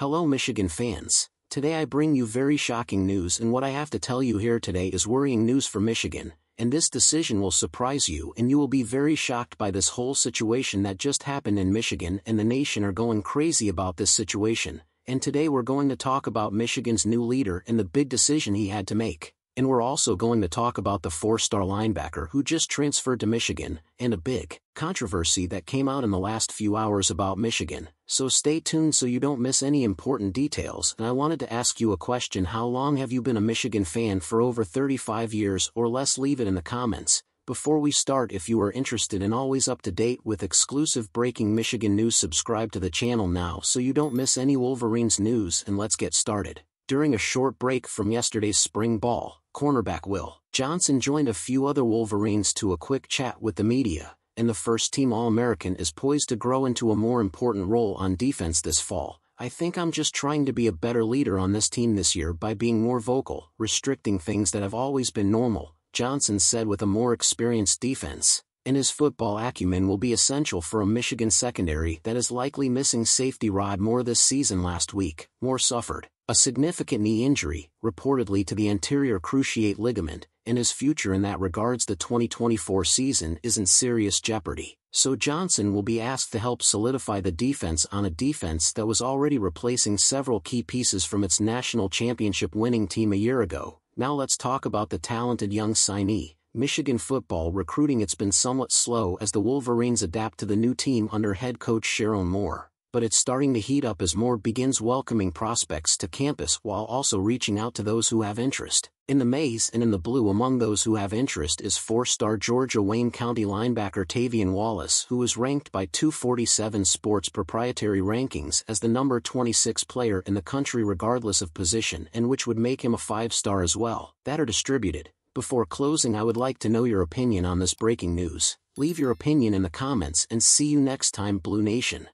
Hello Michigan fans. Today I bring you very shocking news and what I have to tell you here today is worrying news for Michigan, and this decision will surprise you and you will be very shocked by this whole situation that just happened in Michigan and the nation are going crazy about this situation, and today we're going to talk about Michigan's new leader and the big decision he had to make and we're also going to talk about the four-star linebacker who just transferred to Michigan, and a big controversy that came out in the last few hours about Michigan. So stay tuned so you don't miss any important details. And I wanted to ask you a question how long have you been a Michigan fan for over 35 years or less leave it in the comments. Before we start if you are interested and always up to date with exclusive breaking Michigan news subscribe to the channel now so you don't miss any Wolverines news and let's get started. During a short break from yesterday's spring ball, cornerback Will Johnson joined a few other Wolverines to a quick chat with the media, and the first-team All-American is poised to grow into a more important role on defense this fall. I think I'm just trying to be a better leader on this team this year by being more vocal, restricting things that have always been normal, Johnson said with a more experienced defense. And his football acumen will be essential for a Michigan secondary that is likely missing safety Rod Moore this season last week. Moore suffered a significant knee injury, reportedly to the anterior cruciate ligament, and his future in that regards the 2024 season is in serious jeopardy. So Johnson will be asked to help solidify the defense on a defense that was already replacing several key pieces from its national championship winning team a year ago. Now let's talk about the talented young signee. Michigan football recruiting it's been somewhat slow as the Wolverines adapt to the new team under head coach Sherrone Moore but it's starting to heat up as Moore begins welcoming prospects to campus while also reaching out to those who have interest. In the maize and in the blue among those who have interest is four-star Georgia Wayne County linebacker Tavian Wallace who is ranked by 247 Sports proprietary rankings as the number 26 player in the country regardless of position and which would make him a five-star as well, that are distributed. Before closing I would like to know your opinion on this breaking news. Leave your opinion in the comments and see you next time Blue Nation.